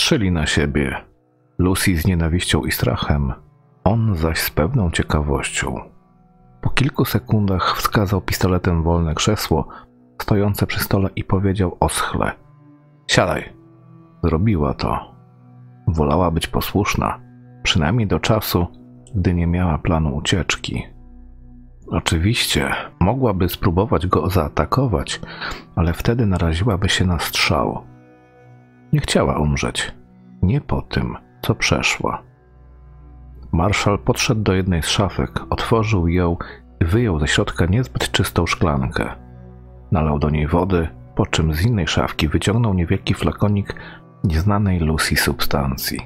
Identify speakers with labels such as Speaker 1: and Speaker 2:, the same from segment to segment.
Speaker 1: Patrzyli na siebie. Lucy z nienawiścią i strachem, on zaś z pewną ciekawością. Po kilku sekundach wskazał pistoletem wolne krzesło stojące przy stole i powiedział oschle: Siadaj. Zrobiła to. Wolała być posłuszna, przynajmniej do czasu, gdy nie miała planu ucieczki. Oczywiście, mogłaby spróbować go zaatakować, ale wtedy naraziłaby się na strzał. Nie chciała umrzeć. Nie po tym, co przeszła. Marszal podszedł do jednej z szafek, otworzył ją i wyjął ze środka niezbyt czystą szklankę. Nalał do niej wody, po czym z innej szafki wyciągnął niewielki flakonik nieznanej Lucy substancji.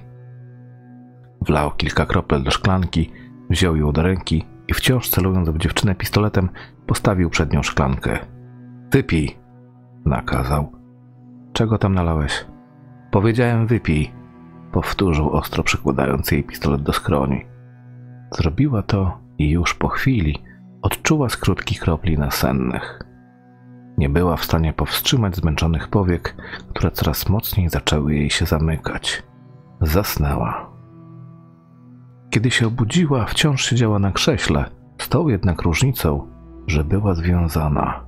Speaker 1: Wlał kilka kropel do szklanki, wziął ją do ręki i wciąż celując w dziewczynę pistoletem, postawił przed nią szklankę. Wypij, nakazał. Czego tam nalałeś? Powiedziałem wypij, powtórzył ostro przykładając jej pistolet do skroni. Zrobiła to i już po chwili odczuła skrótki kropli nasennych. Nie była w stanie powstrzymać zmęczonych powiek, które coraz mocniej zaczęły jej się zamykać. Zasnęła. Kiedy się obudziła, wciąż siedziała na krześle, z tą jednak różnicą, że była związana.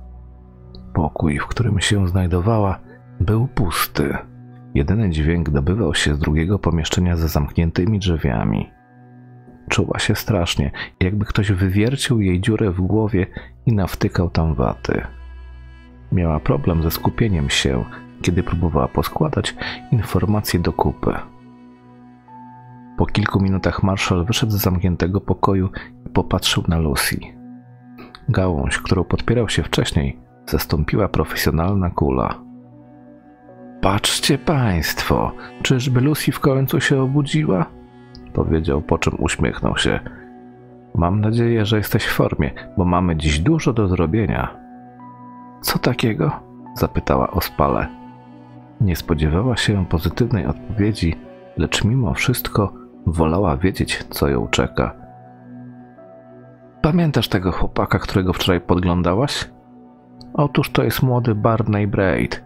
Speaker 1: Pokój, w którym się znajdowała, był pusty. Jedyny dźwięk dobywał się z drugiego pomieszczenia ze zamkniętymi drzwiami. Czuła się strasznie, jakby ktoś wywiercił jej dziurę w głowie i nawtykał tam waty. Miała problem ze skupieniem się, kiedy próbowała poskładać informacje do kupy. Po kilku minutach marszal wyszedł z zamkniętego pokoju i popatrzył na Lucy. Gałąź, którą podpierał się wcześniej, zastąpiła profesjonalna kula. Patrzcie państwo, czyżby Lucy w końcu się obudziła? Powiedział, po czym uśmiechnął się. Mam nadzieję, że jesteś w formie, bo mamy dziś dużo do zrobienia. Co takiego? zapytała ospale. Nie spodziewała się pozytywnej odpowiedzi, lecz mimo wszystko wolała wiedzieć, co ją czeka. Pamiętasz tego chłopaka, którego wczoraj podglądałaś? Otóż to jest młody Barney Braid,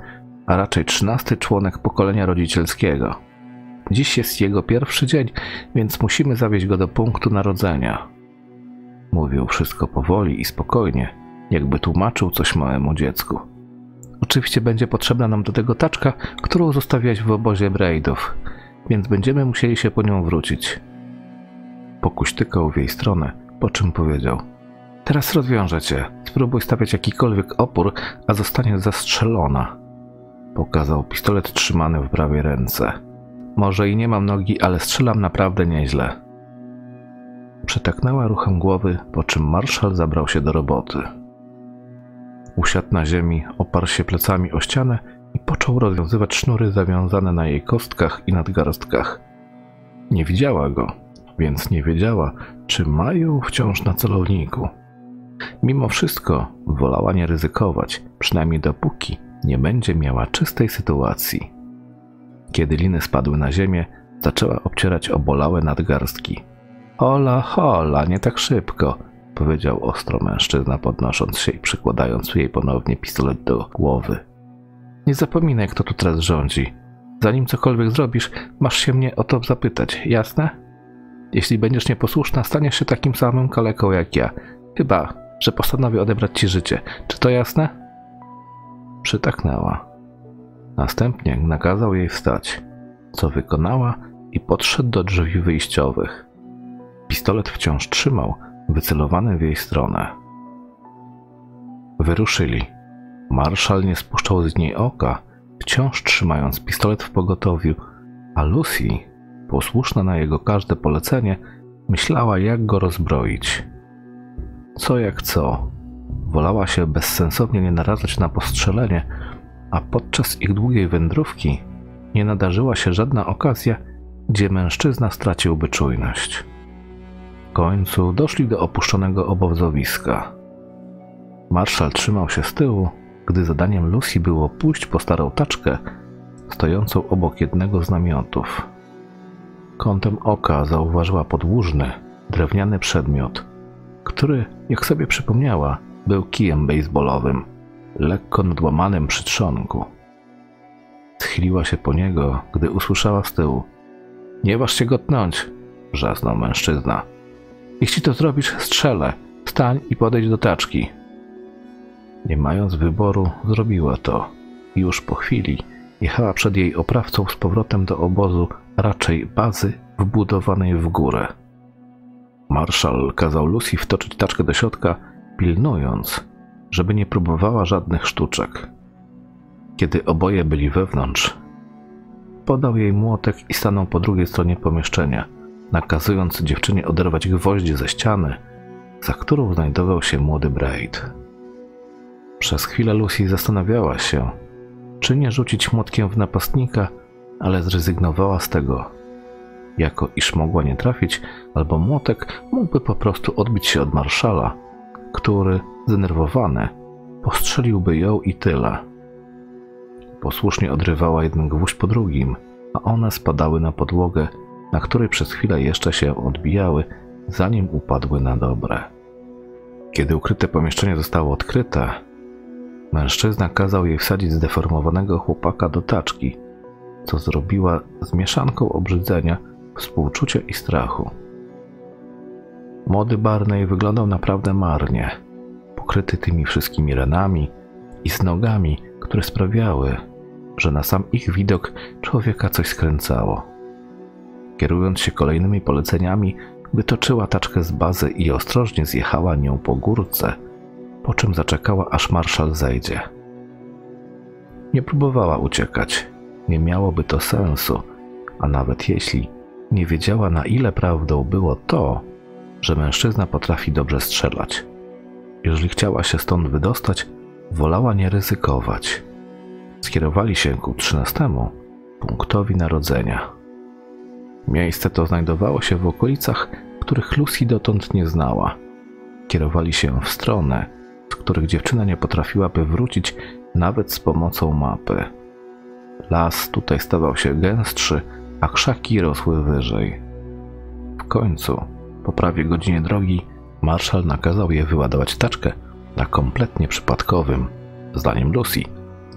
Speaker 1: a raczej trzynasty członek pokolenia rodzicielskiego. Dziś jest jego pierwszy dzień, więc musimy zawieźć go do punktu narodzenia. Mówił wszystko powoli i spokojnie, jakby tłumaczył coś małemu dziecku. Oczywiście będzie potrzebna nam do tego taczka, którą zostawiłaś w obozie Braidów, więc będziemy musieli się po nią wrócić. Pokuśtykał w jej stronę, po czym powiedział: Teraz rozwiążę cię. Spróbuj stawiać jakikolwiek opór, a zostaniesz zastrzelona. Pokazał pistolet trzymany w prawej ręce. Może i nie mam nogi, ale strzelam naprawdę nieźle. Przetaknęła ruchem głowy, po czym marszal zabrał się do roboty. Usiadł na ziemi, oparł się plecami o ścianę i począł rozwiązywać sznury zawiązane na jej kostkach i nadgarstkach. Nie widziała go, więc nie wiedziała, czy ma ją wciąż na celowniku. Mimo wszystko wolała nie ryzykować, przynajmniej dopóki nie będzie miała czystej sytuacji. Kiedy liny spadły na ziemię, zaczęła obcierać obolałe nadgarstki. Hola, hola, nie tak szybko, powiedział ostro mężczyzna, podnosząc się i przykładając jej ponownie pistolet do głowy. Nie zapominaj, kto tu teraz rządzi. Zanim cokolwiek zrobisz, masz się mnie o to zapytać, jasne? Jeśli będziesz nieposłuszna, staniesz się takim samym kaleką jak ja. Chyba, że postanowię odebrać ci życie. Czy to jasne? Przytaknęła. Następnie nakazał jej wstać, co wykonała i podszedł do drzwi wyjściowych. Pistolet wciąż trzymał, wycelowany w jej stronę. Wyruszyli. Marszal nie spuszczał z niej oka, wciąż trzymając pistolet w pogotowiu, a Lucy, posłuszna na jego każde polecenie, myślała, jak go rozbroić. Co jak co, wolała się bezsensownie nie narażać na postrzelenie, a podczas ich długiej wędrówki nie nadarzyła się żadna okazja, gdzie mężczyzna straciłby czujność. W końcu doszli do opuszczonego obozowiska. Marszal trzymał się z tyłu, gdy zadaniem Lucy było pójść po starą taczkę stojącą obok jednego z namiotów. Kątem oka zauważyła podłużny, drewniany przedmiot, który, jak sobie przypomniała, był kijem baseballowym, lekko nadłamanym przy trzonku. Schyliła się po niego, gdy usłyszała z tyłu. Nie waż się go tnąć, wrzasnął mężczyzna. Jeśli to zrobisz, strzelę. Wstań i podejdź do taczki. Nie mając wyboru, zrobiła to. Już po chwili jechała przed jej oprawcą z powrotem do obozu, raczej bazy wbudowanej w górę. Marszal kazał Lucy wtoczyć taczkę do środka, pilnując, żeby nie próbowała żadnych sztuczek. Kiedy oboje byli wewnątrz, podał jej młotek i stanął po drugiej stronie pomieszczenia, nakazując dziewczynie oderwać gwoździe ze ściany, za którą znajdował się młody Braid. Przez chwilę Lucy zastanawiała się, czy nie rzucić młotkiem w napastnika, ale zrezygnowała z tego, jako iż mogła nie trafić, albo młotek mógłby po prostu odbić się od marszala, który, zdenerwowany, postrzeliłby ją i tyle. Posłusznie odrywała jeden gwóźdź po drugim, a one spadały na podłogę, na której przez chwilę jeszcze się odbijały, zanim upadły na dobre. Kiedy ukryte pomieszczenie zostało odkryte, mężczyzna kazał jej wsadzić zdeformowanego chłopaka do taczki, co zrobiła z mieszanką obrzydzenia, współczucia i strachu. Młody Barney wyglądał naprawdę marnie, pokryty tymi wszystkimi ranami i z nogami, które sprawiały, że na sam ich widok człowieka coś skręcało. Kierując się kolejnymi poleceniami, wytoczyła taczkę z bazy i ostrożnie zjechała nią po górce, po czym zaczekała, aż marszal zejdzie. Nie próbowała uciekać, nie miałoby to sensu, a nawet jeśli nie wiedziała, na ile prawdą było to, że mężczyzna potrafi dobrze strzelać. Jeżeli chciała się stąd wydostać, wolała nie ryzykować. Skierowali się ku trzynastemu punktowi narodzenia. Miejsce to znajdowało się w okolicach, których Lucy dotąd nie znała. Kierowali się w stronę, z których dziewczyna nie potrafiłaby wrócić nawet z pomocą mapy. Las tutaj stawał się gęstszy, a krzaki rosły wyżej. W końcu, po prawie godzinie drogi, marszal nakazał je wyładować taczkę na kompletnie przypadkowym, zdaniem Lucy,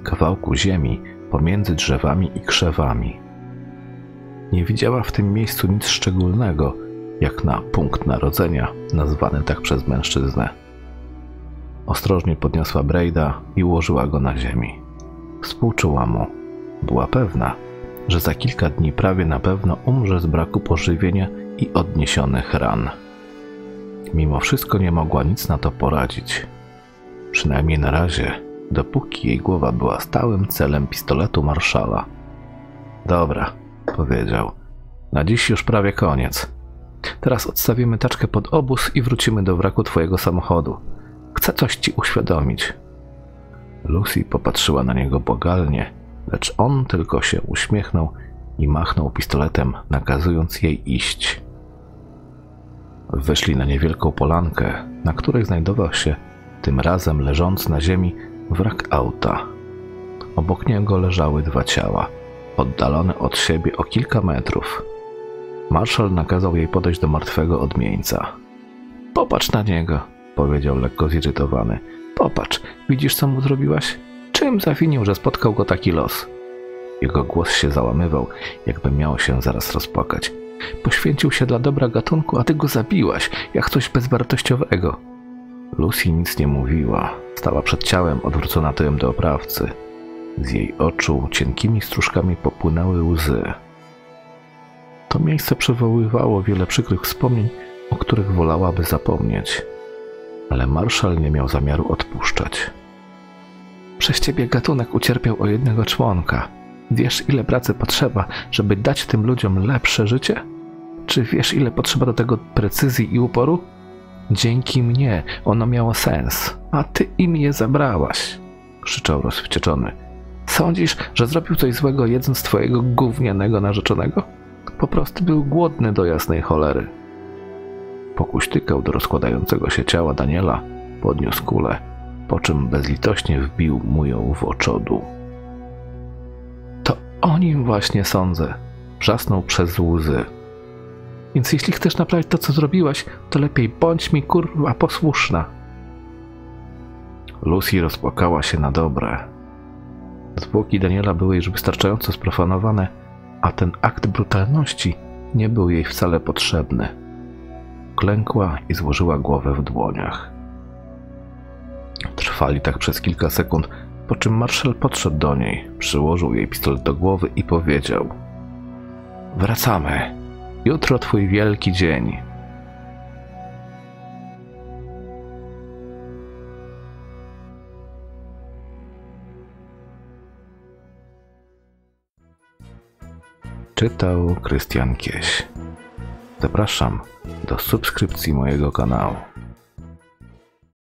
Speaker 1: kawałku ziemi pomiędzy drzewami i krzewami. Nie widziała w tym miejscu nic szczególnego, jak na punkt narodzenia, nazwany tak przez mężczyznę. Ostrożnie podniosła Braida i ułożyła go na ziemi. Współczuła mu. Była pewna, że za kilka dni prawie na pewno umrze z braku pożywienia i odniesionych ran. Mimo wszystko nie mogła nic na to poradzić. Przynajmniej na razie, dopóki jej głowa była stałym celem pistoletu marszala. Dobra, powiedział. Na dziś już prawie koniec. Teraz odstawimy taczkę pod obóz i wrócimy do wraku twojego samochodu. Chcę coś ci uświadomić. Lucy popatrzyła na niego błagalnie, lecz on tylko się uśmiechnął i machnął pistoletem, nakazując jej iść. Wyszli na niewielką polankę, na której znajdował się tym razem leżący na ziemi wrak auta. Obok niego leżały dwa ciała, oddalone od siebie o kilka metrów. Marszal nakazał jej podejść do martwego odmieńca. Popatrz na niego, powiedział lekko zirytowany. Popatrz, widzisz co mu zrobiłaś? Czym zawinił, że spotkał go taki los? Jego głos się załamywał, jakby miał się zaraz rozpłakać. Poświęcił się dla dobra gatunku, a ty go zabiłaś, jak coś bezwartościowego. Lucy nic nie mówiła. Stała przed ciałem, odwrócona tyłem do oprawcy. Z jej oczu cienkimi stróżkami popłynęły łzy. To miejsce przywoływało wiele przykrych wspomnień, o których wolałaby zapomnieć. Ale marszal nie miał zamiaru odpuszczać. Przez ciebie gatunek ucierpiał o jednego członka. Wiesz, ile pracy potrzeba, żeby dać tym ludziom lepsze życie? Czy wiesz, ile potrzeba do tego precyzji i uporu? Dzięki mnie ono miało sens, a ty im je zabrałaś, krzyczał rozwścieczony. Sądzisz, że zrobił coś złego jedząc twojego gównianego narzeczonego? Po prostu był głodny do jasnej cholery. Pokuśtykał do rozkładającego się ciała Daniela, podniósł kulę, po czym bezlitośnie wbił mu ją w oczodu. O nim właśnie sądzę, wrzasnął przez łzy. Więc jeśli chcesz naprawić to, co zrobiłaś, to lepiej bądź mi kurwa posłuszna. Lucy rozpłakała się na dobre. Zwłoki Daniela były już wystarczająco sprofanowane, a ten akt brutalności nie był jej wcale potrzebny. Klękła i złożyła głowę w dłoniach. Trwali tak przez kilka sekund, po czym marszal podszedł do niej, przyłożył jej pistolet do głowy i powiedział: Wracamy. Jutro twój wielki dzień. Czytał Krystian Kieś. Zapraszam do subskrypcji mojego kanału.